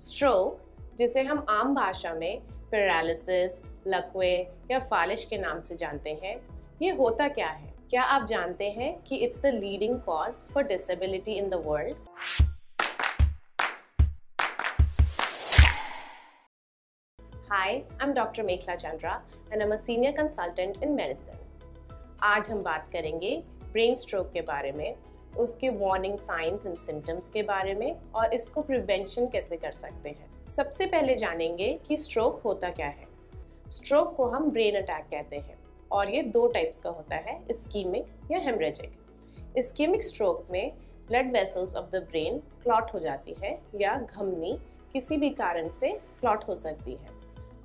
Stroke जिसे हम आम भाषा में पैरालिसिस लकवे या फालिश के नाम से जानते हैं ये होता क्या है क्या आप जानते हैं कि it's the leading cause for disability in the world Hi, I'm Dr. Mekhla Chandra and I'm a senior consultant in medicine. आज हम बात करेंगे ब्रेन स्ट्रोक के बारे में उसके वार्निंग साइंस एंड सिम्टम्स के बारे में और इसको प्रिवेंशन कैसे कर सकते हैं। सबसे पहले जानेंगे कि स्ट्रोक होता क्या है। स्ट्रोक को हम ब्रेन अटैक कहते हैं और ये दो टाइप्स का होता है स्कीमिक या हेमरेजिक स्कीमिक स्ट्रोक में blood vessels of the brain clot हो जाती है या घमनी किसी भी कारण से क्लॉट हो सकती है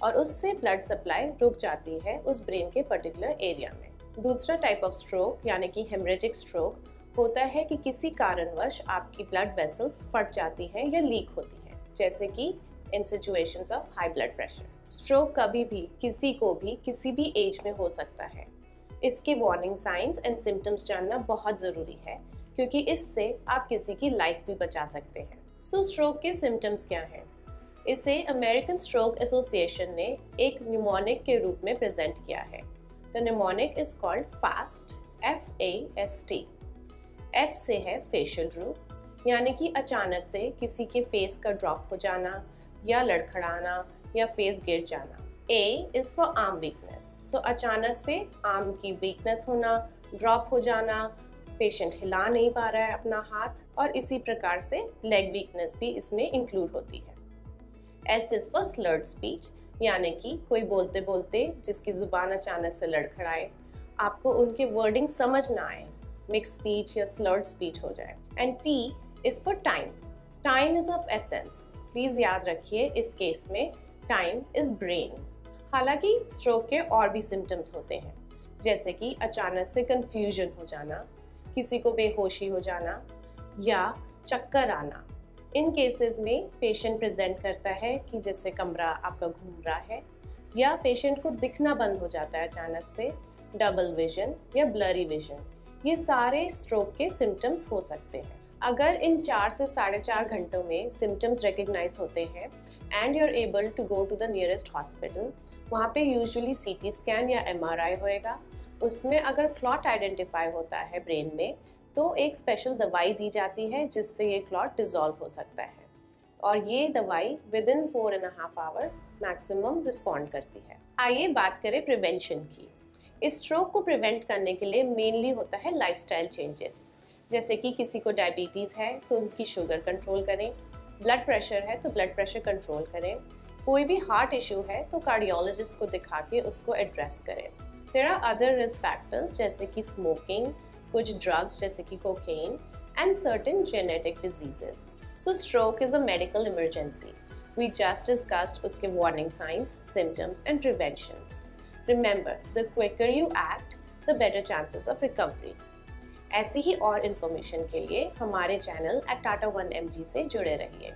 और उससे ब्लड सप्लाई रुक जाती है उस ब्रेन के पर्टिकुलर एरिया में। दूसरा टाइप ऑफ़ स्ट्रोक यानी कि हेमरेजिक स्ट्रोक होता है कि किसी कारणवश आपकी ब्लड वेसल्स फट जाती हैं या लीक होती हैं जैसे कि in situations of high blood pressure stroke कभी भी किसी को भी किसी भी एज में हो सकता है। इसके वार्निंग साइंस एंड सिम्टम्स जानना बहुत ज़रूरी है क्योंकि इससे आप किसी की लाइफ भी बचा सकते हैं। सो so, स्ट्रोक के सिम्टम्स क्या हैं? इसे अमेरिकन स्ट्रोक एसोसिएशन ने एक न्यूमोनिक के रूप में प्रेजेंट किया है। The mnemonic is called FAST F A S T F से है फेशियल ड्रूप यानी कि अचानक से किसी के फेस का ड्रॉप हो जाना, या लड़खड़ाना, या फेस गिर जाना। A is for arm weakness so अचानक से आर्म की वीकनेस होना ड्रॉप हो जाना पेशेंट हिला नहीं पा रहा है अपना हाथ, और इसी प्रकार से लेग वीकनेस भी इसमें इंक्लूड होती है। S is for slurred speech यानी कि कोई बोलते बोलते जिसकी ज़ुबान अचानक से लड़खड़ाए, आपको उनके वर्डिंग समझ ना आए मिक्स स्पीच या स्लर्ड स्पीच हो जाए. And T is for time time is of essence please याद रखिए इस केस में टाइम इज़ ब्रेन हालाँकि स्ट्रोक के और भी सिम्टम्स होते हैं. जैसे कि अचानक से कन्फ्यूज़न हो जाना, किसी को बेहोशी हो जाना या चक्कर आना. इन केसेस में पेशेंट प्रेजेंट करता है कि जैसे कमरा आपका घूम रहा है या पेशेंट को दिखना बंद हो जाता है अचानक से. डबल विजन या ब्लरी विजन ये सारे स्ट्रोक के सिम्टम्स हो सकते हैं। अगर इन चार से साढ़े चार घंटों में सिम्टम्स रिकग्नाइज होते हैं and you are able to go to the nearest hospital वहाँ पे यूजुअली सी टी स्कैन या एम आर आई होएगा। उसमें अगर क्लॉट आइडेंटिफाई होता है ब्रेन में तो एक स्पेशल दवाई दी जाती है जिससे ये क्लॉट डिज़ोल्व हो सकता है। और ये दवाई within four and half hours maximum respond करती है। आइए बात करें प्रिवेंशन की। स्ट्रोक को प्रिवेंट करने के लिए मेनली होता है लाइफस्टाइल चेंजेस जैसे कि किसी को डायबिटीज़ है तो उनकी शुगर कंट्रोल करें। ब्लड प्रेशर है तो ब्लड प्रेशर कंट्रोल करें। कोई भी हार्ट इशू है तो कार्डियोलॉजिस्ट को दिखा के उसको एड्रेस करें। There are other risk factors जैसे कि स्मोकिंग कुछ ड्रग्स जैसे कि cocaine and certain genetic diseases so stroke is a medical emergency we just discussed उसके warning signs symptoms and preventions. Remember the quicker you act the better chances of recovery ऐसी ही और information के लिए हमारे channel at Tata one M G से जुड़े रहिए।